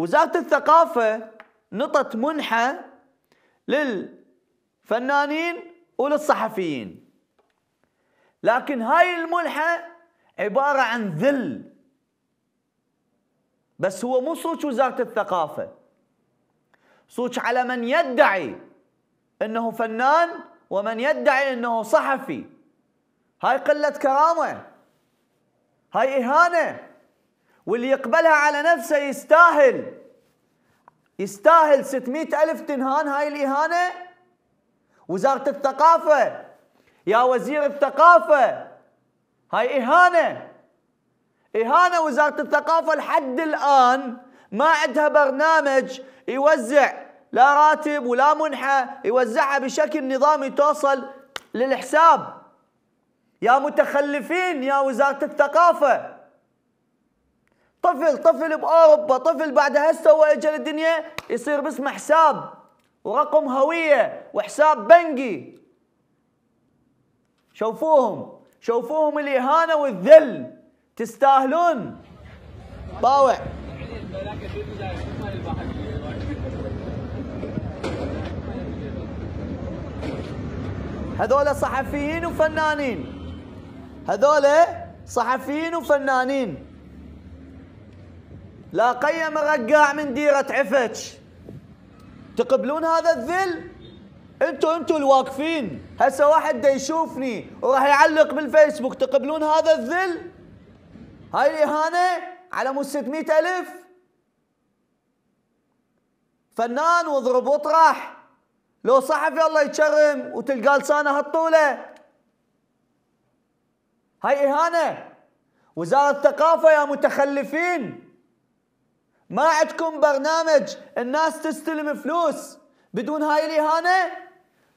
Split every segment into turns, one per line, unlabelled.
وزارة الثقافة نطت منحة للفنانين وللصحفيين. لكن هاي المنحة عبارة عن ذل. بس هو مو صوت وزارة الثقافة. صوت على من يدعي إنه فنان ومن يدعي إنه صحفي. هاي قلة كرامة. هاي إهانة. واللي يقبلها على نفسه يستاهل. يستاهل 600 ألف تنهان هاي الإهانة وزارة الثقافة. يا وزير الثقافة. هاي إهانة. إهانة وزارة الثقافة لحد الآن ما عندها برنامج يوزع لا راتب ولا منحة يوزعها بشكل نظامي توصل للحساب. يا متخلفين يا وزارة الثقافة. طفل طفل بأوروبا طفل بعد هسه هو اجى للدنيا يصير باسمه حساب ورقم هوية وحساب بنكي. شوفوهم شوفوهم الإهانة والذل. تستاهلون. باوع. هذول صحفيين وفنانين. هذول صحفيين وفنانين. لا قيم رقاع من ديرة عفتش تقبلون هذا الذل؟ أنتوا أنتوا الواقفين. هسه واحد دا يشوفني وراح يعلق بالفيسبوك تقبلون هذا الذل؟ هاي الإهانة على مو 600 ألف. فنان واضرب واطرح. لو صحفي الله يكرم وتلقى لسانه هالطولة. هاي إهانة. وزارة الثقافة يا متخلفين. ما عندكم برنامج الناس تستلم فلوس بدون هاي الإهانة؟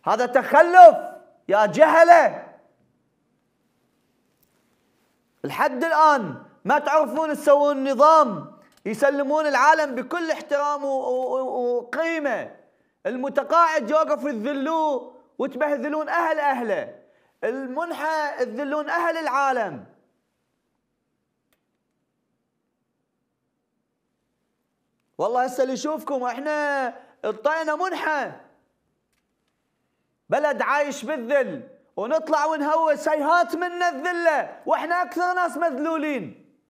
هذا تخلف يا جهلة. لحد الآن ما تعرفون تسوون نظام يسلمون العالم بكل احترام وقيمة. المتقاعد يوقف يذلوه وتبهذلون أهل أهله. المنحى تذلون أهل العالم. والله هسه اللي يشوفكم إحنا اطينا منحى بلد عايش بالذل ونطلع ونهوس هيهات منا الذلة وإحنا أكثر ناس مذلولين.